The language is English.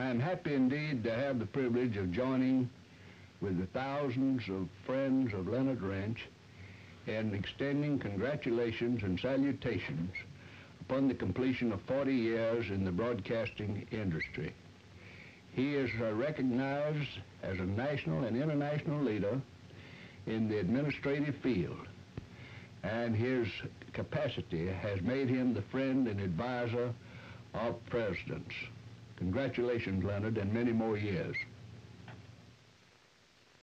I am happy indeed to have the privilege of joining with the thousands of friends of Leonard Reinsch in extending congratulations and salutations upon the completion of 40 years in the broadcasting industry. He is recognized as a national and international leader in the administrative field, and his capacity has made him the friend and advisor of presidents. Congratulations, Leonard, and many more years.